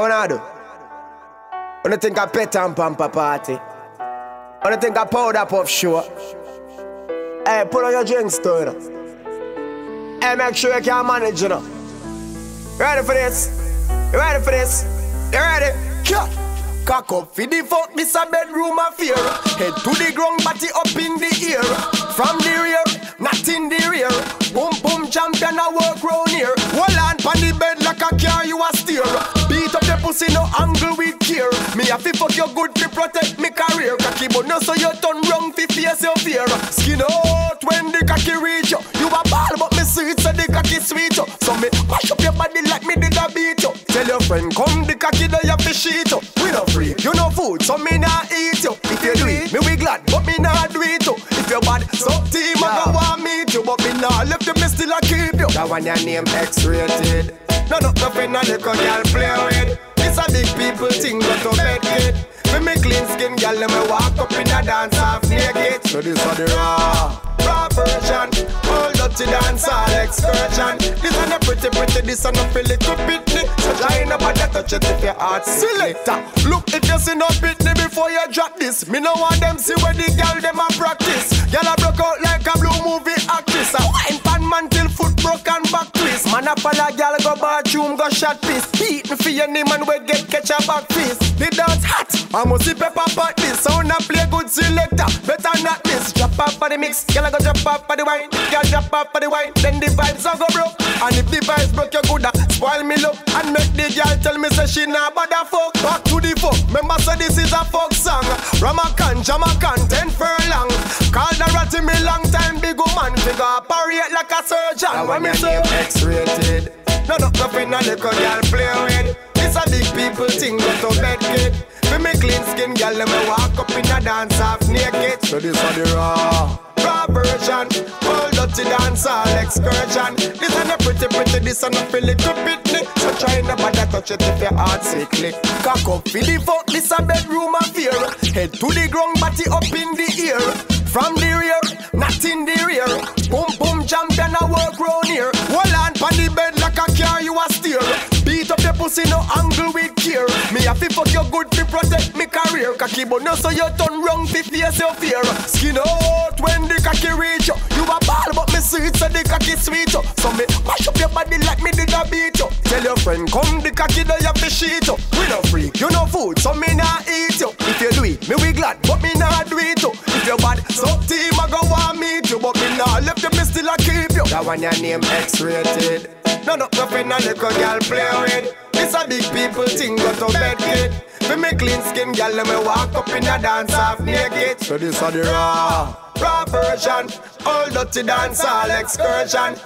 What I do? When I think I pet and pamper party. When I think I powder puff show. Hey, put on your drinks too, you know. Hey, make sure you can manage, you know. Ready for this? You ready for this? You ready? Yeah. Cock up for the fuck, this a bedroom affair. Head to the ground, body up in the air. From the rear, not in the rear. Boom boom champion, I work round here. Hold on, pan the bed Beat up the pussy, no angle with care. Me have to fuck your good to protect me career. Cocky but no so you turn wrong fi face your fear. Skin out when the cocky reach you. You a ball but me sweet so the cocky sweet you. So me mash up your body like me did a beat you. Tell your friend come the cocky there you fi shit you. We no free, you no food so me nah eat you. If you do it, me we glad but me nah do it you. If you bad so team I go want meet you but me nah left you me still a keep you. That one your name X-rated. No, no, nothing a little girl play with. Thing, go to bed kid. Me me clean skin, girl, let me walk up in a dance half naked. So this are the raw, raw version. All dirty dance, all excursion. This are the pretty, pretty, this are it little pitney. So try nobody touch it if your heart selector. Look, if you see no pitney before you drop this, me no want them see where the girl them a practice. Girl a broke out like a blue movie actress. I wine pan man till foot broke and back twist. Man a follow girl bathroom go shot piece. Beat me for your name and we get catch a back face. The dance hot, I must see pepper pot this. Sound a play good selector, better not miss. Drop off for the mix, girl a go drop off for the wine. Girl drop off for the wine, then the vibes a go broke. And if the vibes broke, you coulda spoil me look and make the girl tell me say she nah bother fuck. Back to the fuck, remember say this is a fuck song. Ramakan, Jamakan, ten furlong. Call the ratty me long time, big woman figure operate like a surgeon. That When me say X-rated. No, no, nothing a little girl play with. It's a big people thing, go to bed kid. For me clean skin, girl, let me walk up in a dance half naked. So this are the raw. Raw version, all dirty dance, all excursion. This are the pretty, pretty, this are the feel little pitney. So try nobody touch it if your heart sickly. Cock up for the fuck, this a bedroom affair. Head to the ground, body up in the air. From the rear, not in the rear. Boom boom champion, I work round here. Pussy, no angle with care. Me have to fuck your good to protect me career. Cocky but no so you turn wrong fi face your fear. Skin out when the cocky reach you. You a ball but me sweet so the cocky sweet you. So me mash up your body like me did a beat you. Tell your friend come the cocky there you fi shit you. We no freak, you no food so me nah eat you. If you do it, me we glad but me nah do it you. If you bad, so team I go want meet you but me nah left you me still a keep you. That one your name X-rated. No, no, nothing a little girl play with. It's a big people thing, go to bed kid. For me clean skin, girl, let me walk up in a dance half naked. So this are the raw. Raw version, all dirty dance, all excursion.